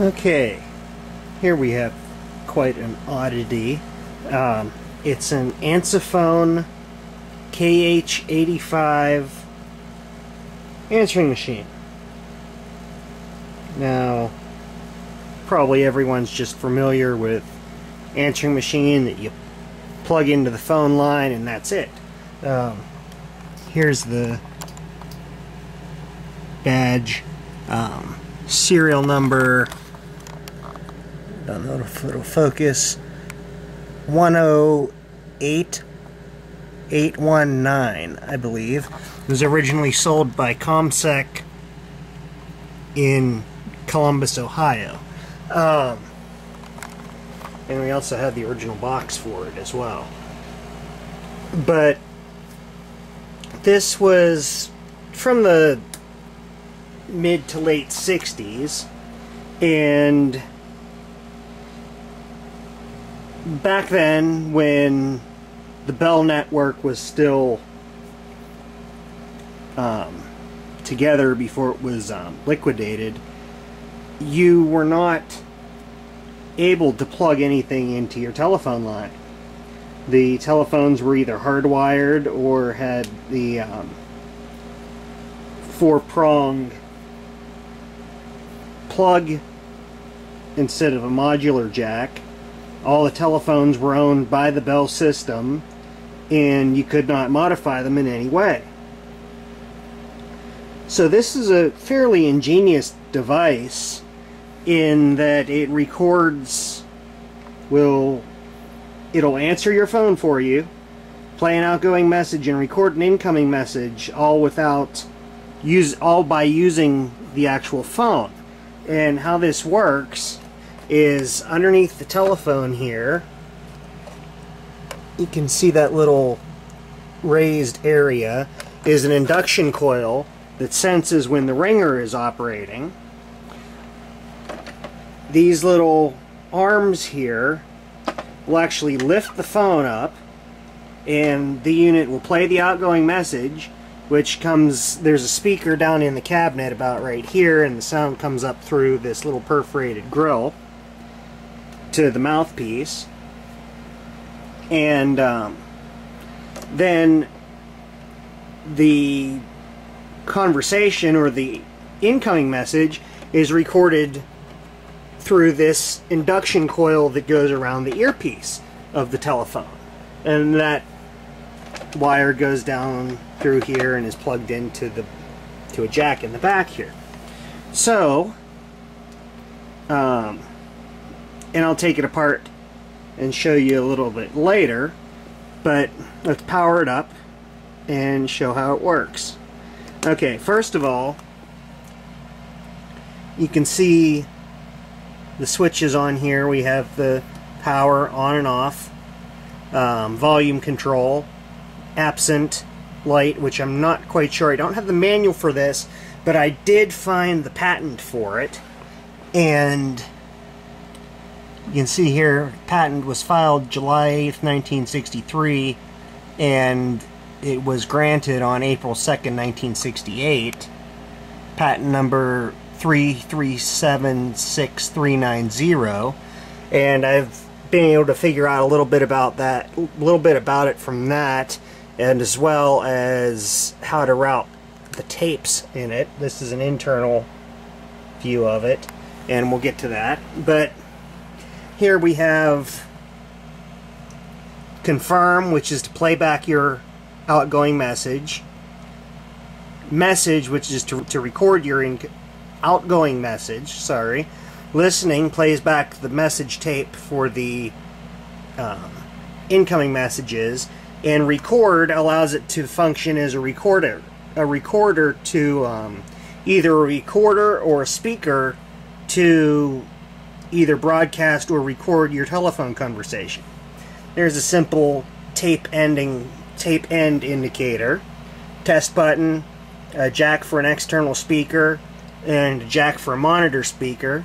Okay, here we have quite an oddity. Um, it's an Ansafone KH85 answering machine. Now, probably everyone's just familiar with answering machine that you plug into the phone line and that's it. Um, here's the badge, um, serial number, if it'll focus, 108819, I believe. It was originally sold by ComSec in Columbus, Ohio. Um, and we also have the original box for it as well. But this was from the mid to late 60s and back then when the Bell network was still um, together before it was um, liquidated you were not able to plug anything into your telephone line the telephones were either hardwired or had the um, four-pronged plug instead of a modular jack. All the telephones were owned by the Bell system and you could not modify them in any way. So this is a fairly ingenious device in that it records will it'll answer your phone for you play an outgoing message and record an incoming message all without use all by using the actual phone and how this works is underneath the telephone here. You can see that little raised area is an induction coil that senses when the ringer is operating. These little arms here will actually lift the phone up and the unit will play the outgoing message which comes there's a speaker down in the cabinet about right here and the sound comes up through this little perforated grill to the mouthpiece and um, then the conversation or the incoming message is recorded through this induction coil that goes around the earpiece of the telephone. And that wire goes down through here and is plugged into the to a jack in the back here. So, um, and I'll take it apart and show you a little bit later, but let's power it up and show how it works. Okay, first of all, you can see the switches on here. We have the power on and off, um, volume control, absent light, which I'm not quite sure. I don't have the manual for this, but I did find the patent for it. And you can see here, patent was filed July 8th, 1963, and it was granted on April 2nd, 1968. Patent number 3376390 and I've been able to figure out a little bit about that a little bit about it from that and as well as how to route the tapes in it. This is an internal view of it and we'll get to that. But here we have confirm which is to play back your outgoing message message which is to, to record your outgoing message, sorry. Listening plays back the message tape for the um, incoming messages, and record allows it to function as a recorder. A recorder to um, either a recorder or a speaker to either broadcast or record your telephone conversation. There's a simple tape ending tape end indicator, test button, a jack for an external speaker, and a jack for a monitor speaker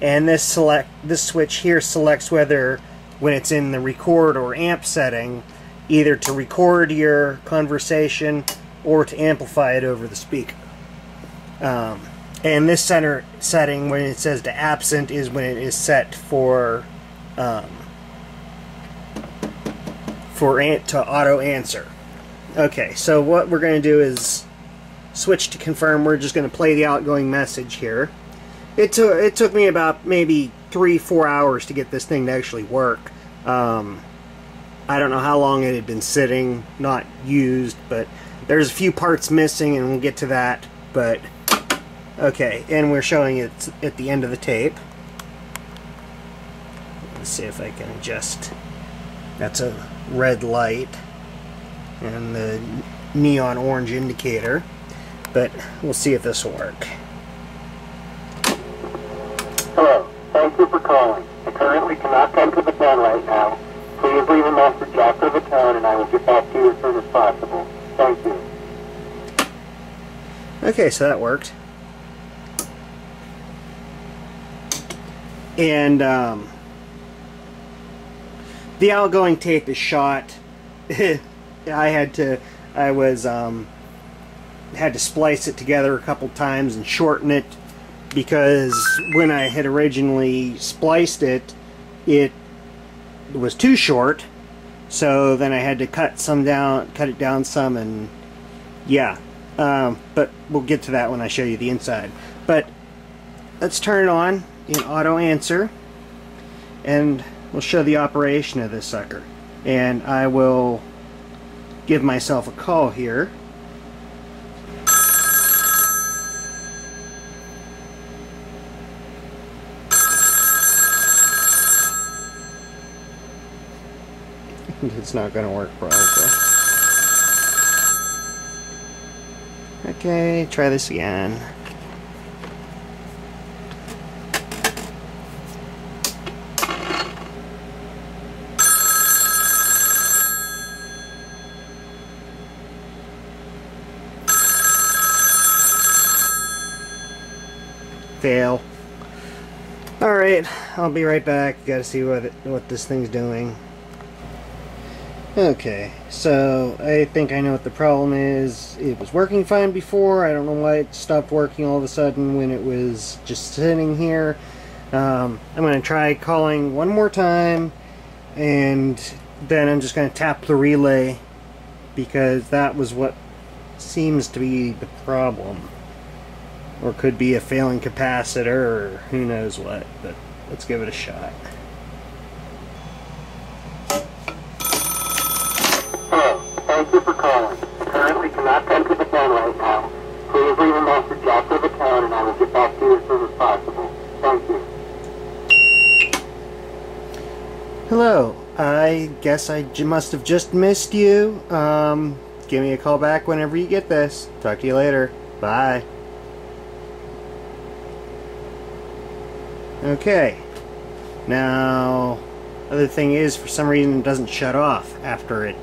and this select this switch here selects whether when it's in the record or amp setting either to record your conversation or to amplify it over the speaker um, and this center setting, when it says to absent, is when it is set for um, for an- to auto answer. Okay, so what we're going to do is switch to confirm. We're just going to play the outgoing message here. It took it took me about maybe three four hours to get this thing to actually work. Um, I don't know how long it had been sitting, not used, but there's a few parts missing, and we'll get to that. But okay, and we're showing it at the end of the tape. Let's see if I can adjust. That's a red light and the neon orange indicator, but we'll see if this will work. Hello. Thank you for calling. I currently cannot come to the phone right now. Please leave a message after the tone and I will get back to you as soon as possible. Thank you. Okay, so that worked. And um, the outgoing tape is shot. I had to, I was, um, had to splice it together a couple times and shorten it because when I had originally spliced it, it was too short. So then I had to cut some down, cut it down some, and yeah. Um, but we'll get to that when I show you the inside. But let's turn it on in auto answer, and we'll show the operation of this sucker. And I will give myself a call here. it's not going to work probably. Okay, try this again. Fail. Alright, I'll be right back. Gotta see what, what this thing's doing. Okay, so I think I know what the problem is. It was working fine before. I don't know why it stopped working all of a sudden when it was just sitting here. Um, I'm going to try calling one more time and then I'm just going to tap the relay because that was what seems to be the problem. Or could be a failing capacitor or who knows what, but let's give it a shot. Hello. Thank you for calling. Currently cannot come to the phone right now. Please leave a message after the tone and I will get back to you as soon as possible. Thank you. Hello. I guess I must have just missed you. Um, give me a call back whenever you get this. Talk to you later. Bye. Okay. Now, other thing is, for some reason, it doesn't shut off after it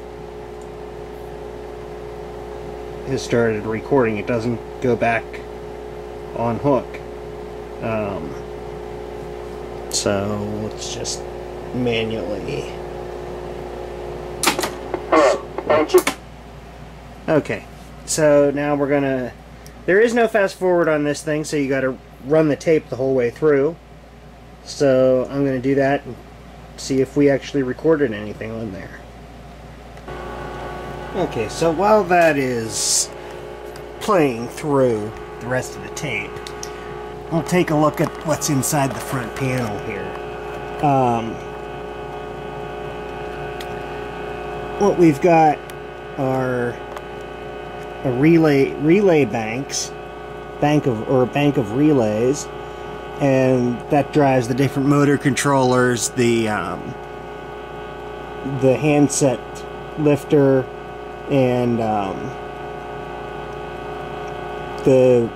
has started recording. It doesn't go back on hook. Um, so let's just manually. Okay, so now we're gonna. There is no fast forward on this thing, so you got to run the tape the whole way through. So I'm gonna do that and see if we actually recorded anything on there. Okay, so while that is playing through the rest of the tape, we'll take a look at what's inside the front panel here. Um, what we've got are a relay relay banks, bank of or bank of relays, and that drives the different motor controllers, the um, the handset lifter, and um, the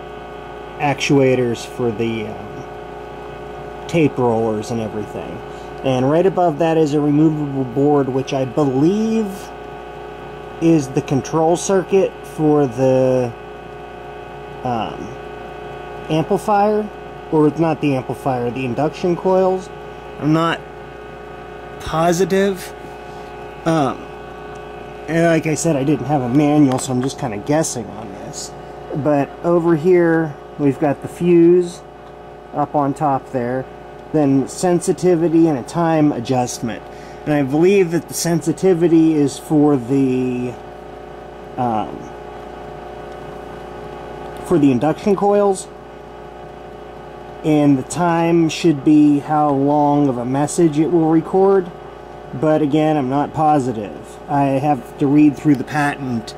actuators for the um, tape rollers and everything. And right above that is a removable board, which I believe is the control circuit for the um, amplifier, or it's not the amplifier, the induction coils. I'm not positive. Um, and like I said, I didn't have a manual, so I'm just kind of guessing on this. But over here, we've got the fuse up on top there, then sensitivity and a time adjustment. And I believe that the sensitivity is for the um, for the induction coils and the time should be how long of a message it will record. But again I'm not positive. I have to read through the patent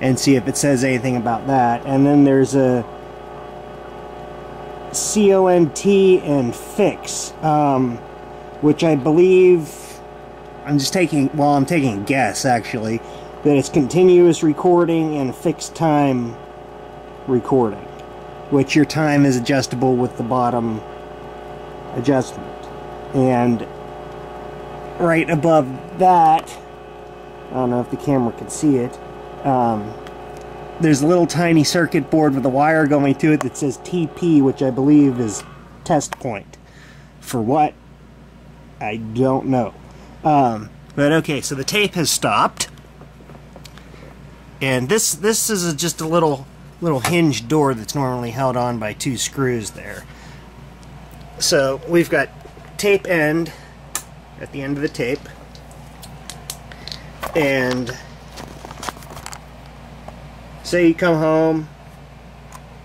and see if it says anything about that. And then there's a CONT and fix um, which I believe I'm just taking well I'm taking a guess actually that it's continuous recording and fixed time recording, which your time is adjustable with the bottom adjustment. And right above that, I don't know if the camera can see it, um, there's a little tiny circuit board with a wire going to it that says TP, which I believe is test point. For what? I don't know. Um, but okay, so the tape has stopped. And this this is a, just a little little hinged door that's normally held on by two screws there. So we've got tape end at the end of the tape. And say you come home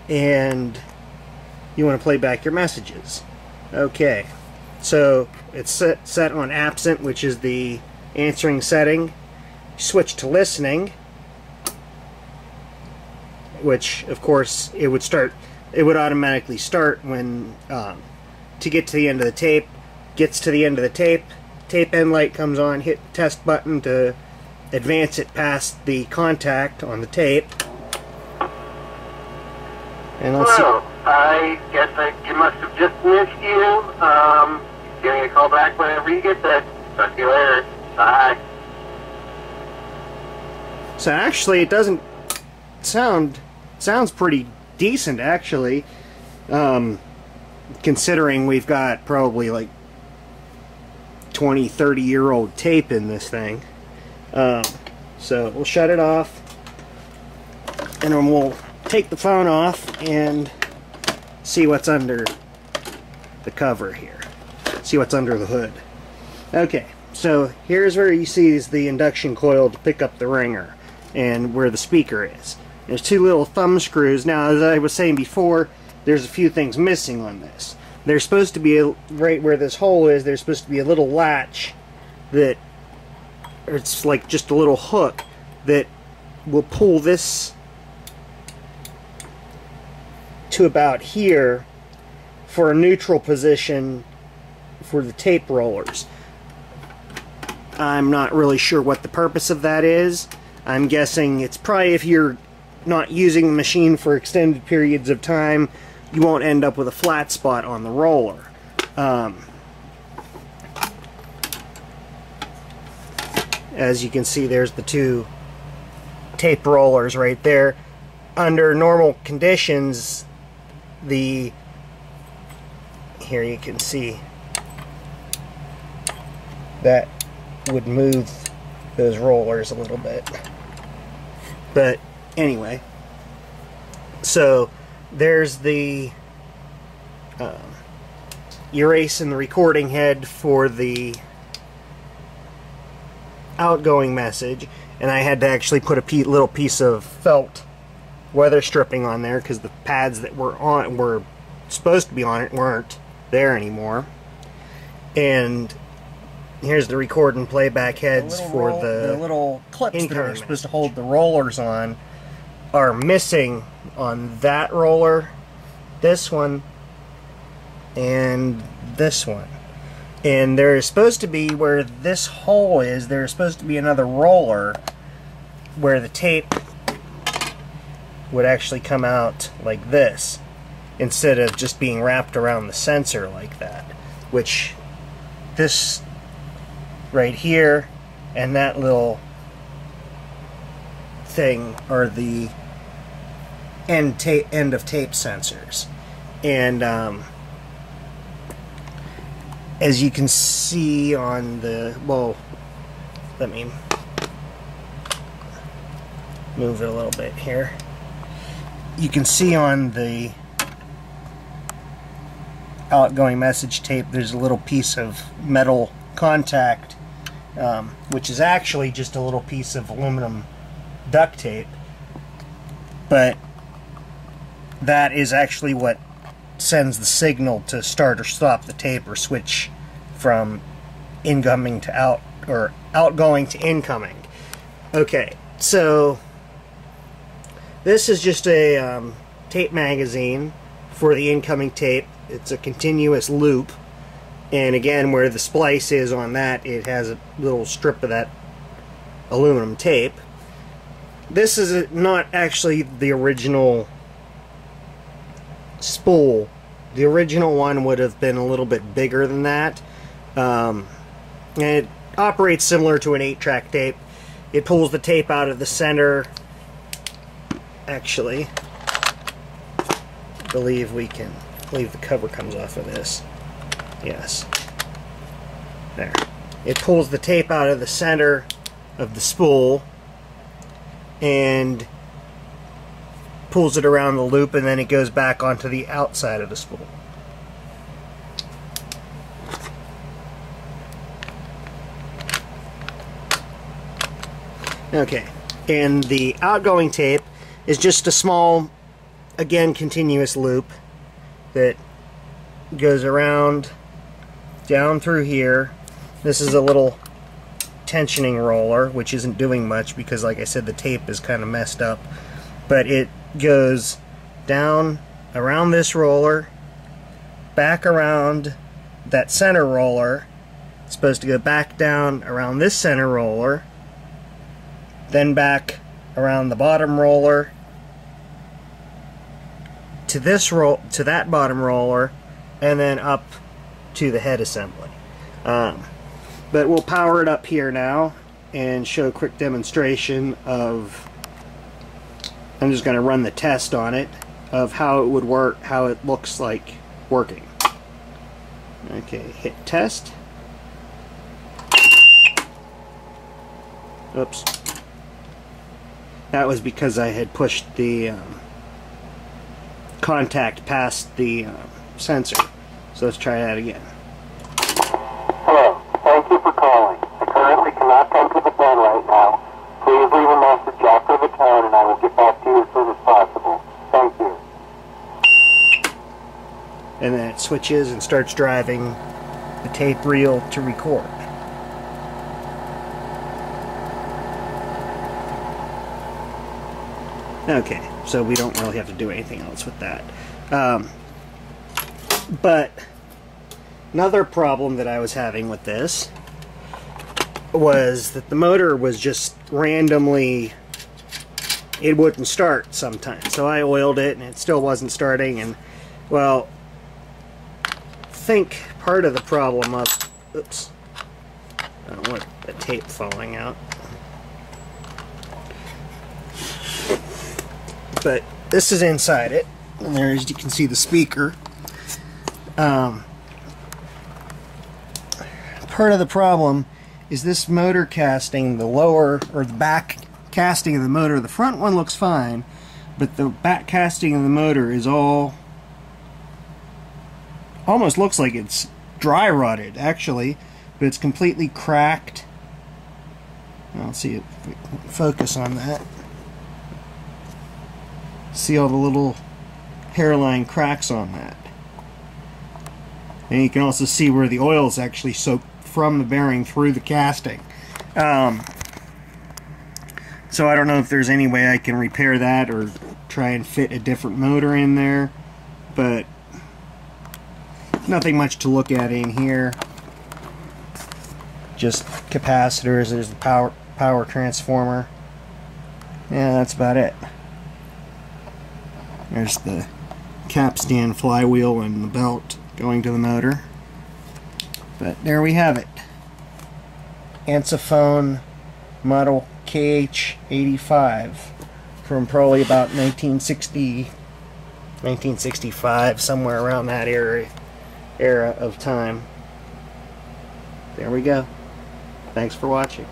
and you want to play back your messages. Okay, so it's set, set on absent, which is the answering setting. Switch to listening which of course it would start it would automatically start when um, to get to the end of the tape gets to the end of the tape tape end light comes on hit test button to advance it past the contact on the tape. And let's Hello. see I guess I you must have just missed you. Um give me a call back whenever you get that talk to you later. Bye. So actually it doesn't sound sounds pretty decent actually. Um, considering we've got probably like 20 30 year old tape in this thing. Um, so we'll shut it off and then we'll take the phone off and see what's under the cover here. See what's under the hood. Okay so here's where you see is the induction coil to pick up the ringer and where the speaker is there's two little thumb screws. Now, as I was saying before, there's a few things missing on this. There's supposed to be, a, right where this hole is, there's supposed to be a little latch that, it's like just a little hook that will pull this to about here for a neutral position for the tape rollers. I'm not really sure what the purpose of that is. I'm guessing it's probably if you're not using the machine for extended periods of time, you won't end up with a flat spot on the roller. Um, as you can see, there's the two tape rollers right there. Under normal conditions, the here you can see that would move those rollers a little bit. But anyway, so there's the uh, erase and the recording head for the outgoing message, and I had to actually put a little piece of felt weather stripping on there because the pads that were on were supposed to be on it weren't there anymore. And here's the record and playback heads the for roll, the, the little clips that are supposed to hold the rollers on are missing on that roller, this one, and this one. And there is supposed to be, where this hole is, there is supposed to be another roller where the tape would actually come out like this instead of just being wrapped around the sensor like that. Which this right here and that little thing are the end tape end of tape sensors and um, as you can see on the well let me move it a little bit here you can see on the outgoing message tape, there's a little piece of metal contact, um, which is actually just a little piece of aluminum duct tape. But that is actually what sends the signal to start or stop the tape or switch from incoming to out or outgoing to incoming. Okay, so this is just a um, tape magazine for the incoming tape. It's a continuous loop. And again, where the splice is on that, it has a little strip of that aluminum tape. This is not actually the original spool. The original one would have been a little bit bigger than that. Um, it operates similar to an 8-track tape. It pulls the tape out of the center. Actually, I believe we can, I believe the cover comes off of this. Yes. There. It pulls the tape out of the center of the spool and pulls it around the loop and then it goes back onto the outside of the spool. Okay, and the outgoing tape is just a small, again, continuous loop that goes around down through here. This is a little tensioning roller, which isn't doing much because, like I said, the tape is kind of messed up. But it goes down around this roller, back around that center roller. It's supposed to go back down around this center roller, then back around the bottom roller to this roll to that bottom roller, and then up to the head assembly. Um, but we'll power it up here now and show a quick demonstration of I'm just going to run the test on it of how it would work, how it looks like working. Okay, hit test. Oops. That was because I had pushed the um, contact past the uh, sensor. So let's try that again. Hello. Thank you for calling. I currently cannot come to the pen right now. Please leave a message after the tone and I will get back to you as soon as possible. Thank you. And then it switches and starts driving the tape reel to record. Okay, so we don't really have to do anything else with that. Um, but another problem that I was having with this was that the motor was just randomly it wouldn't start sometimes. So I oiled it and it still wasn't starting and well think part of the problem of oops I don't want the tape falling out. But this is inside it and there you can see the speaker. Um, part of the problem is this motor casting, the lower or the back casting of the motor, the front one looks fine, but the back casting of the motor is all almost looks like it's dry rotted actually, but it's completely cracked. I'll see if we focus on that. See all the little hairline cracks on that. And you can also see where the oil is actually soaked from the bearing through the casting. Um, so I don't know if there's any way I can repair that or try and fit a different motor in there. But nothing much to look at in here. Just capacitors, there's the power power transformer. Yeah, that's about it. There's the capstan flywheel and the belt going to the motor. But there we have it. Ansafone model KH85 from probably about 1960, 1965, somewhere around that era, era of time. There we go. Thanks for watching.